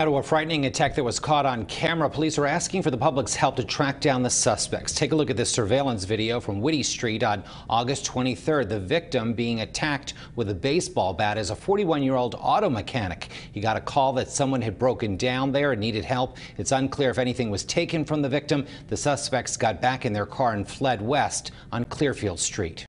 Out of a frightening attack that was caught on camera, police are asking for the public's help to track down the suspects. Take a look at this surveillance video from Witte Street on August 23rd. The victim being attacked with a baseball bat is a 41-year-old auto mechanic. He got a call that someone had broken down there and needed help. It's unclear if anything was taken from the victim. The suspects got back in their car and fled west on Clearfield Street.